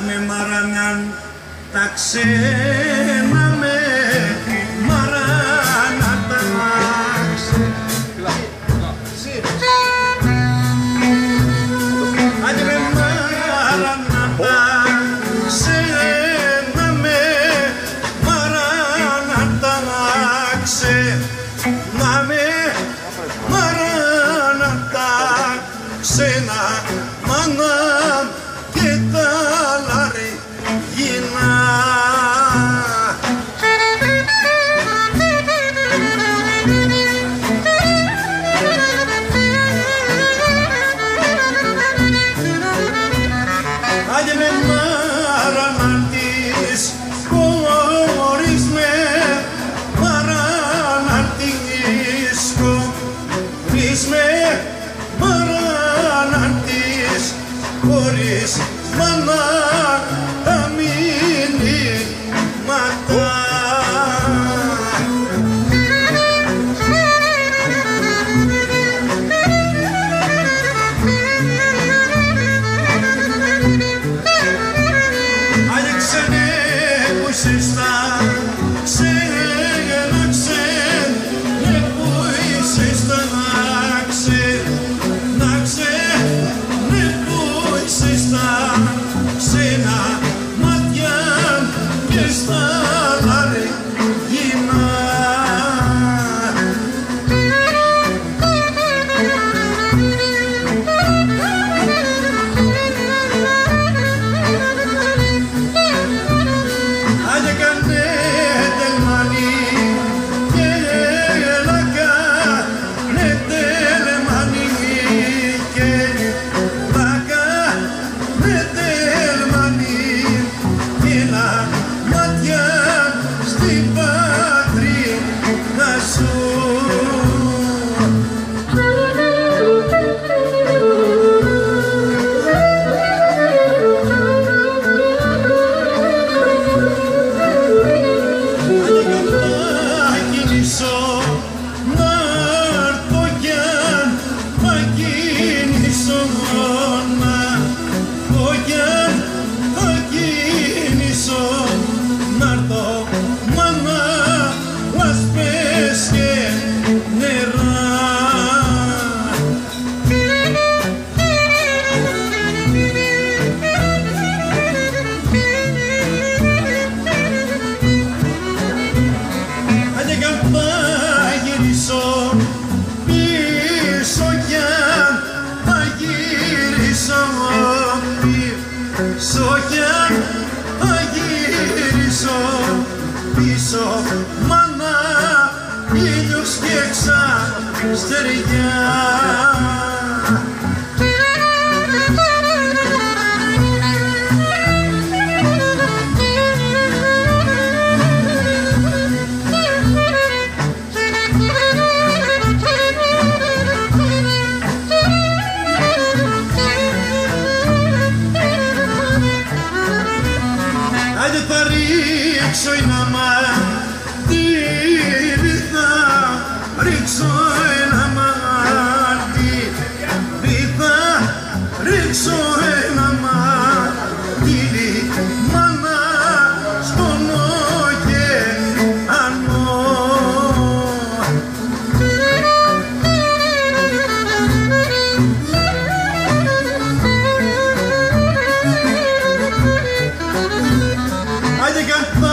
memarangan taksi mame maranata taksi aja taksi taksi maranata taksi na χωρίς μάνα. αύριο να ζω πίσω μάνα ήλιος και ξαστεριά Άντε θα ρίξω Heidegger.